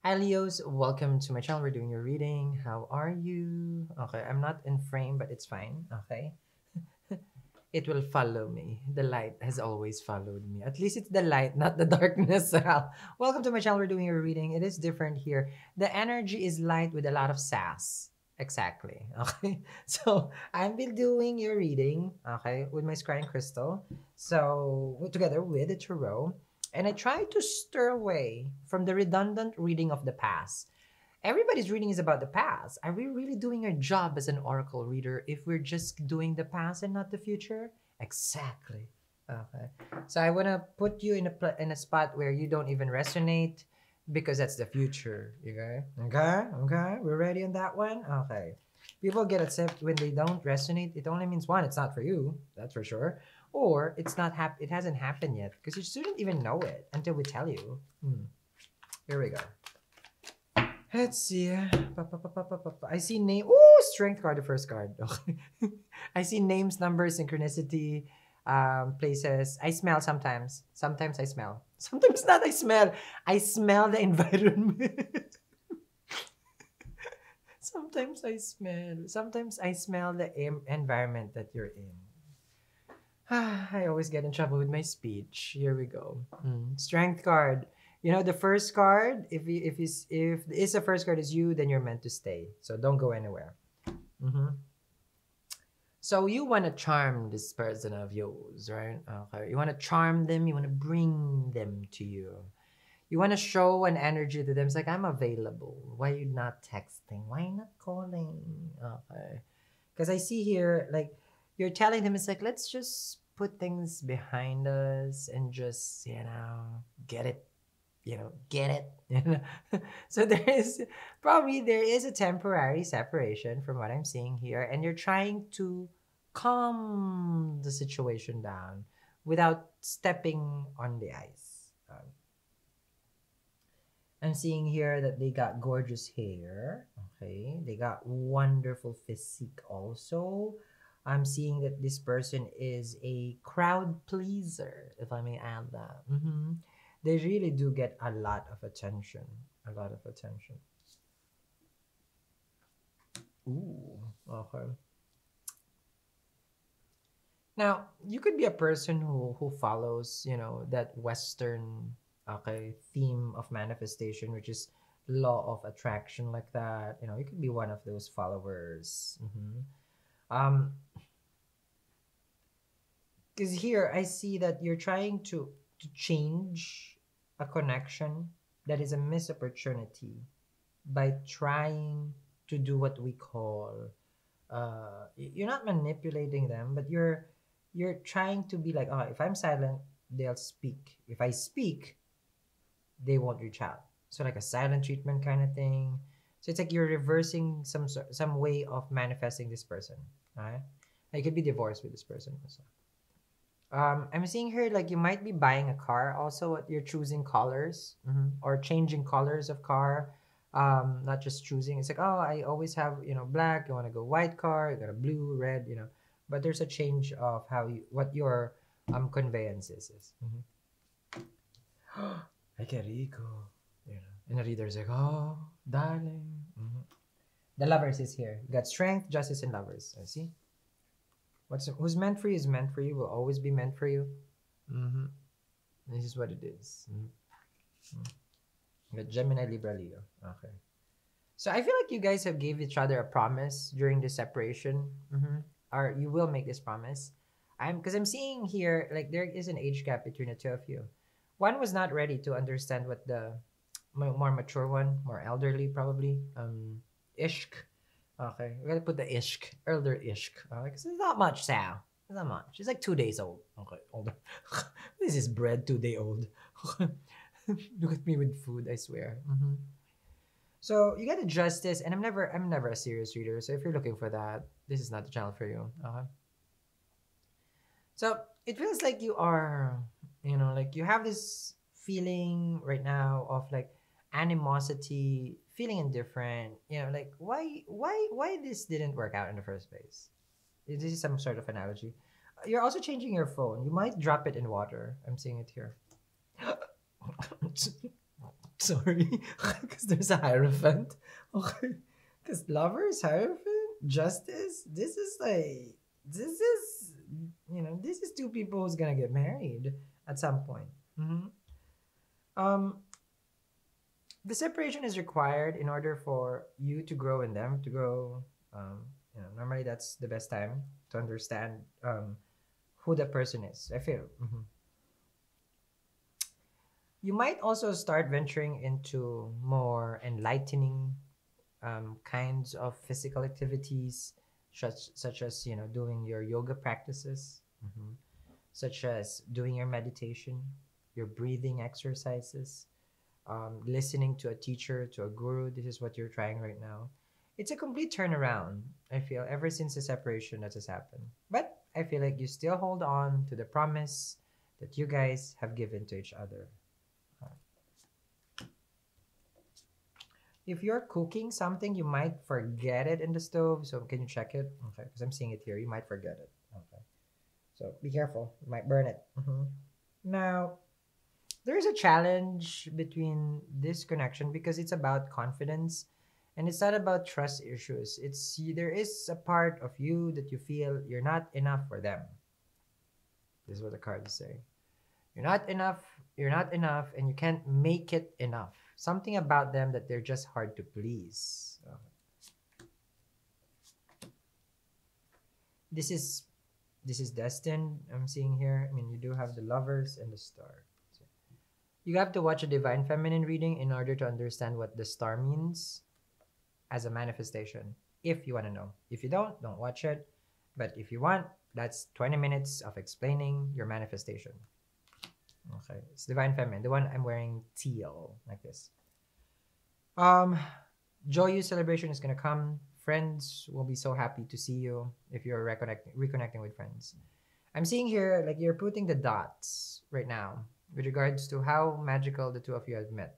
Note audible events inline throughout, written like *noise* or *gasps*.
Alios, welcome to my channel. We're doing your reading. How are you? Okay, I'm not in frame, but it's fine. Okay. *laughs* it will follow me. The light has always followed me. At least it's the light, not the *laughs* darkness. *laughs* welcome to my channel. We're doing your reading. It is different here. The energy is light with a lot of sass. Exactly. Okay. So I've be doing your reading, okay, with my scrying crystal. So together with the tarot and I try to stir away from the redundant reading of the past. Everybody's reading is about the past. Are we really doing our job as an oracle reader if we're just doing the past and not the future? Exactly. Okay. So I want to put you in a pl- in a spot where you don't even resonate because that's the future. Okay. Okay. Okay. We're ready on that one. Okay. People get upset when they don't resonate. It only means one, it's not for you. That's for sure or it's not hap- it hasn't happened yet because you shouldn't even know it until we tell you. Hmm. Here we go. Let's see. I see name. Oh, strength card, the first card. *laughs* I see names, numbers, synchronicity, um, places. I smell sometimes. Sometimes I smell. *laughs* Sometimes not. I smell. I smell the *laughs* environment. Sometimes I smell. Sometimes I smell the environment that you're in. *sighs* I always get in trouble with my speech. Here we go. Mm. Strength card. You know the first card. If you, if is if is the first card is you, then you're meant to stay. So don't go anywhere. Mm-hmm. So you want to charm this person of yours, right? Okay. You want to charm them. You want to bring them to you. You want to show an energy to them. It's like I'm available. Why are you not texting? Why not calling? Okay. Because I see here like you're telling them it's like let's just put things behind us and just you know get it you know get it *laughs* You know? *laughs* so there is probably there is a temporary separation from what i'm seeing here and you're trying to calm the situation down without stepping on the ice i'm seeing here that they got gorgeous hair okay they got wonderful physique also I'm seeing that this person is a crowd pleaser, if I may add that. Mm-hmm. They really do get a lot of attention. A lot of attention. Ooh, okay. Now, you could be a person who who follows, you know, that Western okay theme of manifestation, which is law of attraction, like that. You know, you could be one of those followers. Mm-hmm. Um, because here I see that you're trying to to change a connection that is a missed opportunity by trying to do what we call uh, you're not manipulating them but you're you're trying to be like oh if i'm silent they'll speak if i speak they won't reach out so like a silent treatment kind of thing so it's like you're reversing some some way of manifesting this person right you could be divorced with this person also um, I'm seeing here like you might be buying a car. Also, what you're choosing colors mm-hmm. or changing colors of car. Um, not just choosing. It's like oh, I always have you know black. You want to go white car. You got a blue, red. You know, but there's a change of how you what your um conveyance is. is. Mm-hmm. *gasps* *gasps* Ay, qué rico. You know, and the reader's like oh, darling. Mm-hmm. The lovers is here. Got strength, justice, and lovers. I see. What's who's meant for you is meant for you. Will always be meant for you. Mm-hmm. This is what it is. Mm-hmm. Gemini, Libra, Leo. Okay. So I feel like you guys have gave each other a promise during the separation, mm-hmm. or you will make this promise. I'm because I'm seeing here like there is an age gap between the two of you. One was not ready to understand what the more mature one, more elderly probably, um, ishk Okay, we're gonna put the ishk, elder ishk. Because it's not much Sal. It's not much. She's like two days old. Okay, older. *laughs* this is bread two day old. *laughs* Look at me with food, I swear. Mm-hmm. So you get a justice, and I'm never, I'm never a serious reader. So if you're looking for that, this is not the channel for you. Okay. So it feels like you are, you know, like you have this feeling right now of like animosity feeling indifferent you know like why why why this didn't work out in the first place this is some sort of analogy uh, you're also changing your phone you might drop it in water i'm seeing it here *laughs* Sorry. *laughs* Because there's a Hierophant. *laughs* Okay. Because lovers, Hierophant, Justice, this is like, this is, you know, this is two people who's to get married at some point. Mhm. Um, the separation is required in order for you to grow in them, to grow. Um, you know, normally that's the best time to understand um, who the person is. I feel. Mhm. You might also start venturing into more enlightening um, kinds of physical activities, such such as you know doing your yoga practices, Mhm. Such as doing your meditation, your breathing exercises, um, listening to a teacher, to a guru. This is what you're trying right now. It's a complete turnaround. I feel ever since the separation that has happened, but I feel like you still hold on to the promise that you guys have given to each other. If you're cooking something, you might forget it in the stove. So can you check it? Okay, because I'm seeing it here. You might forget it. So be careful. You might burn it. Mhm. Now, there is a challenge between this connection because it's about confidence and it's not about trust issues. It's there is a part of you that you feel you're not enough for them. This is what the card is saying. You're not enough, you're not enough, and you can't make it enough. Something about them that they're just hard to please. Okay. This is this is destined. I'm seeing here. I mean, you do have the lovers and the star. So, you have to watch a divine feminine reading in order to understand what the star means as a manifestation. If you want to know. If you don't, don't watch it. But if you want, that's 20 minutes of explaining your manifestation. Okay. It's divine feminine. The one I'm wearing teal like this. Um joyous celebration is gonna come. Friends will be so happy to see you if you're reconnecting reconnecting with friends. I'm seeing here like you're putting the dots right now with regards to how magical the two of you have met.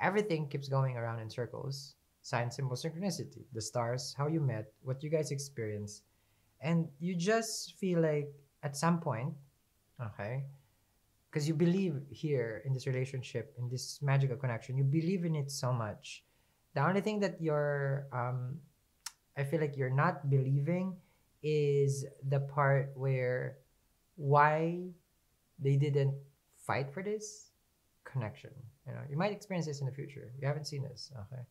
Everything keeps going around in circles. Sign symbol synchronicity, the stars, how you met, what you guys experienced, and you just feel like at some point, okay, because you believe here in this relationship in this magical connection you believe in it so much the only thing that you're um i feel like you're not believing is the part where why they didn't fight for this connection you know? You might experience this in the future. You haven't seen this. Okay.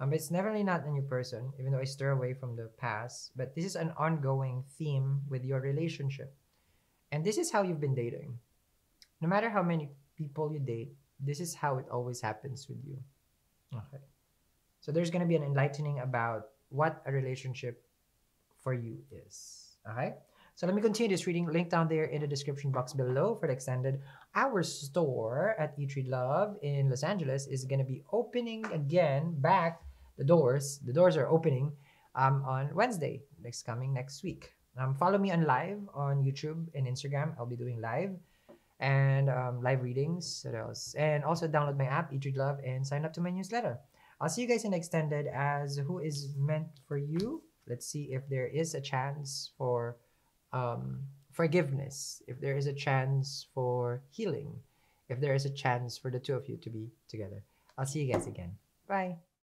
Um, but it's definitely not a new person even though i stir away from the past but this is an ongoing theme with your relationship. And this is how you've been dating. No matter how many people you date, this is how it always happens with you. Okay. So there's going to be an enlightening about what a relationship for you is. Okay. So let me continue this reading. Link down there in the description box below for the extended. Our store at Eat Read Love in Los Angeles is going to be opening again back the doors. The doors are opening um, on Wednesday, next coming next week. Um, follow me on live on YouTube and Instagram. I'll be doing live and um, live readings. What else? And also download my app, Eat Love, and sign up to my newsletter. I'll see you guys in extended as who is meant for you. Let's see if there is a chance for um, forgiveness, if there is a chance for healing, if there is a chance for the two of you to be together. I'll see you guys again. Bye.